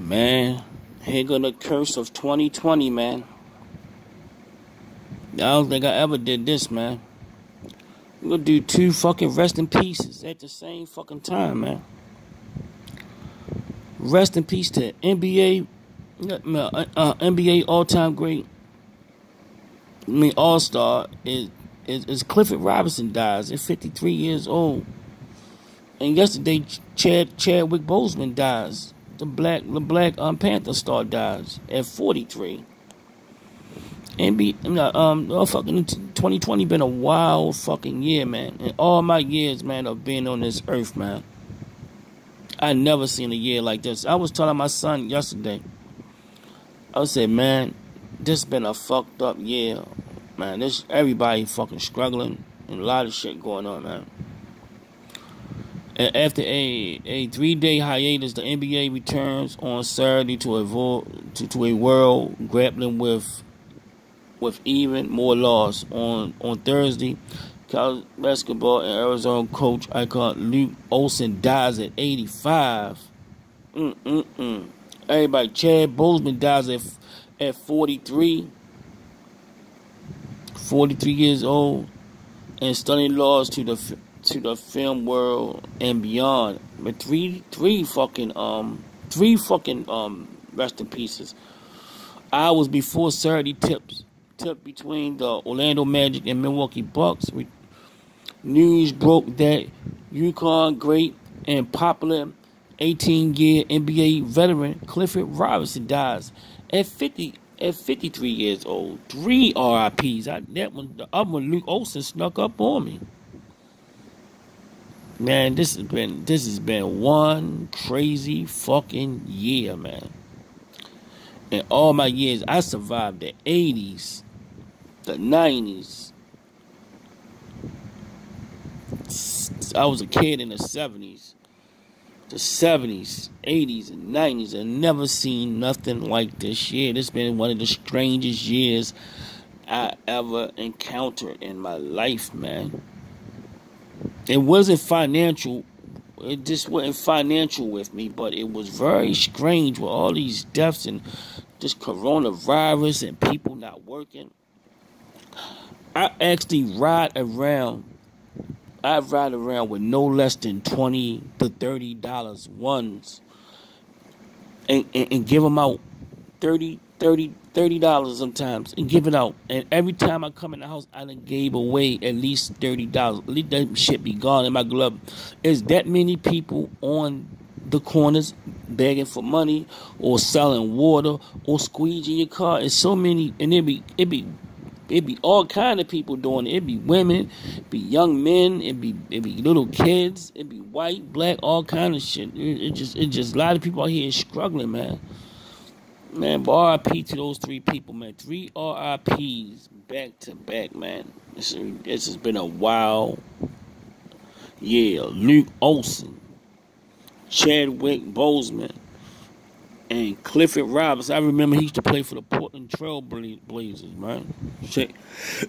Man, here go the curse of 2020, man. I don't think I ever did this, man. I'm gonna do two fucking rest in pieces at the same fucking time, man. Rest in peace to NBA, uh, uh, NBA all-time great. I mean, all-star is, is is Clifford Robinson dies at 53 years old, and yesterday Chad Chadwick Boseman dies the black the black um, Panther star dies at 43. And be um oh, fucking 2020 been a wild fucking year, man. And all my years, man, of being on this earth, man. I never seen a year like this. I was telling my son yesterday. I said, man, this been a fucked up year, man. This everybody fucking struggling and a lot of shit going on, man. After a, a three day hiatus, the NBA returns on Saturday to a, to, to a world grappling with with even more loss. On on Thursday, college basketball and Arizona coach icon Luke Olson dies at 85. Mm-mm-mm. Everybody, Chad Boseman dies at, at 43. 43 years old. And stunning loss to the to the film world and beyond. But three, three fucking, um, three fucking, um, rest in pieces. Hours before Saturday tips, tip between the Orlando Magic and Milwaukee Bucks. We, News broke that UConn great and popular 18-year NBA veteran Clifford Robinson dies at 50 at 53 years old. Three RIPS. I, that one, the other one, Luke Olson, snuck up on me. Man, this has been this has been one crazy fucking year, man. In all my years, I survived the 80s, the 90s. I was a kid in the 70s, the 70s, 80s, and 90s, and never seen nothing like this year. This has been one of the strangest years I ever encountered in my life, man it wasn't financial. It just wasn't financial with me, but it was very strange with all these deaths and this coronavirus and people not working. I actually ride around. I ride around with no less than twenty to thirty dollars ones, and, and, and give them out 30 30 thirty dollars sometimes and give it out. And every time I come in the house, I done gave away at least thirty dollars. At least that shit be gone in my glove. Is that many people on the corners begging for money or selling water or squeeging your car? It's so many, and it be it be it be all kind of people doing it. It be women, it be young men, it be it be little kids, it be white, black, all kind of shit. It, it just it just a lot of people out here struggling, man. Man, RIP to those three people, man. Three RIPs back to back, man. This, this has been a wild yeah. Luke Olson, Chadwick Boseman, and Clifford Roberts. I remember he used to play for the Portland Trail Blazers, man. Shit,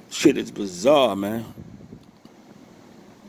shit is bizarre, man.